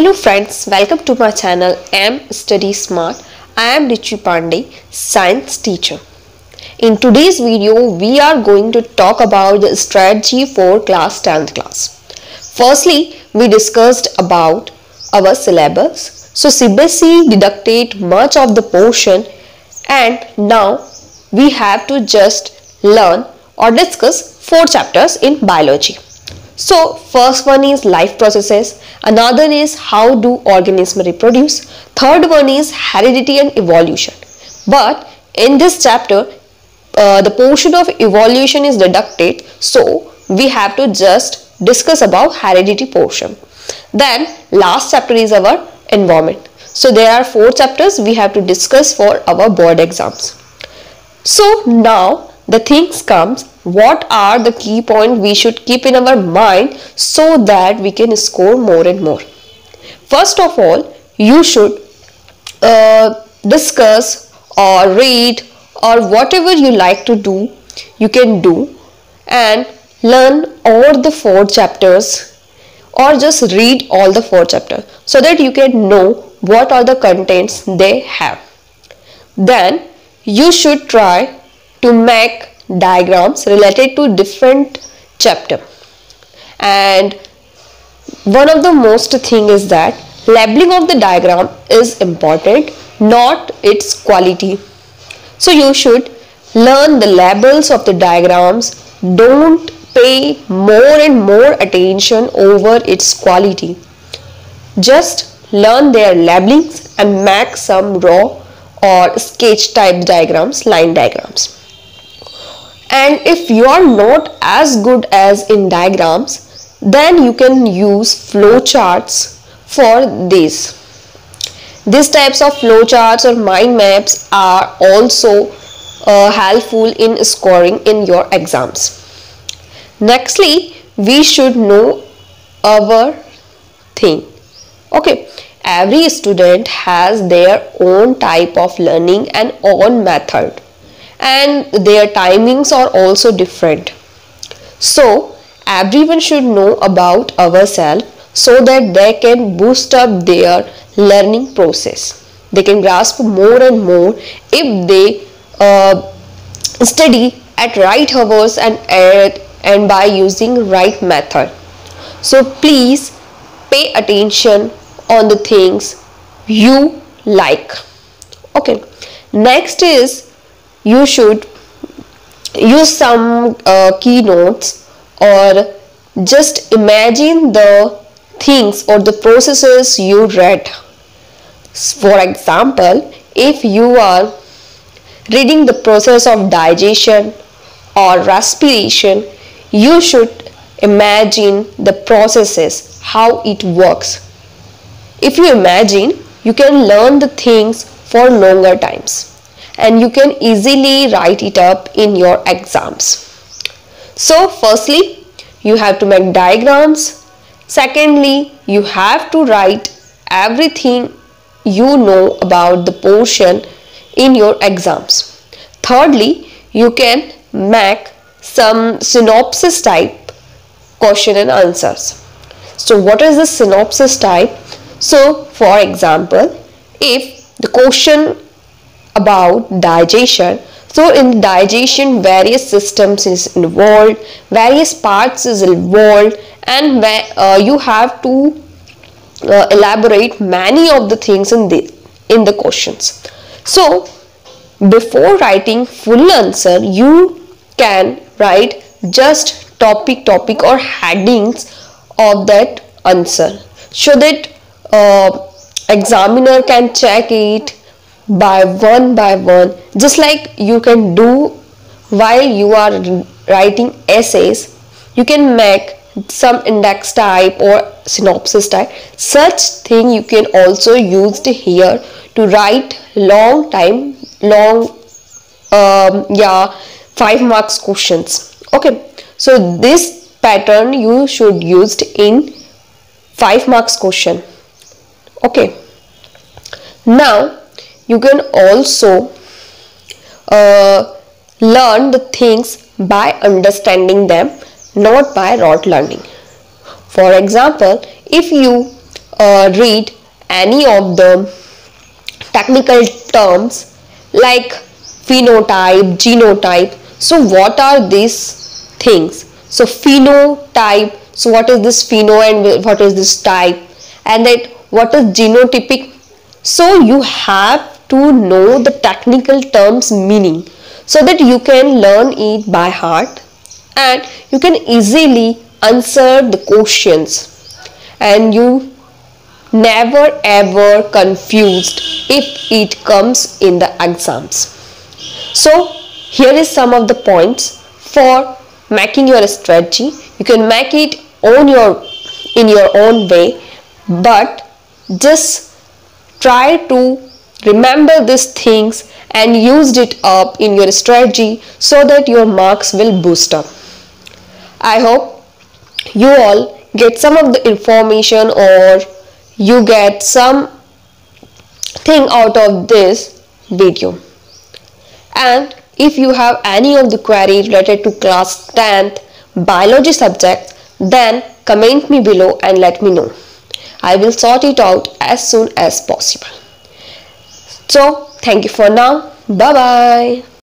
Hello friends, welcome to my channel Aim Study Smart. I am Richi Pandey, science teacher. In today's video, we are going to talk about the strategy for class 10th class. Firstly, we discussed about our syllabus. So CBSE deducted much of the portion and now we have to just learn or discuss four chapters in biology. So first one is life processes, another is how do organisms reproduce, third one is heredity and evolution. But in this chapter, uh, the portion of evolution is deducted, so we have to just discuss about heredity portion. Then last chapter is our environment. So there are four chapters we have to discuss for our board exams. So now the things comes what are the key point we should keep in our mind so that we can score more and more? First of all you should uh, discuss or read or whatever you like to do you can do and learn all the four chapters or just read all the four chapters so that you can know what are the contents they have. Then you should try to make diagrams related to different chapter. And one of the most thing is that labeling of the diagram is important not its quality. So you should learn the labels of the diagrams. Don't pay more and more attention over its quality. Just learn their labelings and make some raw or sketch type diagrams, line diagrams. And if you are not as good as in diagrams, then you can use flowcharts for this. These types of flowcharts or mind maps are also uh, helpful in scoring in your exams. Nextly, we should know our thing. Okay, every student has their own type of learning and own method and their timings are also different. So everyone should know about ourselves so that they can boost up their learning process. They can grasp more and more if they uh, study at right hours and at, and by using right method. So please pay attention on the things you like. Okay. Next is you should use some uh, keynotes or just imagine the things or the processes you read. For example if you are reading the process of digestion or respiration you should imagine the processes how it works. If you imagine, you can learn the things for longer times and you can easily write it up in your exams. So firstly, you have to make diagrams. Secondly, you have to write everything you know about the portion in your exams. Thirdly, you can make some synopsis type question and answers. So what is the synopsis type? So, for example, if the question about digestion, so in digestion various systems is involved, various parts is involved and uh, you have to uh, elaborate many of the things in the, in the questions. So, before writing full answer, you can write just topic topic or headings of that answer so that uh, examiner can check it by one by one just like you can do while you are writing essays you can make some index type or synopsis type. Such thing you can also use here to write long time long um, yeah five marks questions. Okay so this pattern you should used in five marks question. Okay now you can also uh, learn the things by understanding them not by rote learning for example if you uh, read any of the technical terms like phenotype, genotype. So what are these things? So phenotype, so what is this pheno and what is this type? And that what is genotypic? So you have to know the technical terms meaning so that you can learn it by heart and you can easily answer the questions and you never ever confused if it comes in the exams. So here is some of the points for making your strategy. You can make it on your in your own way but just try to remember these things and used it up in your strategy so that your marks will boost up. I hope you all get some of the information or you get some thing out of this video. And if you have any of the query related to class 10th biology subject then comment me below and let me know. I will sort it out as soon as possible so thank you for now. Bye bye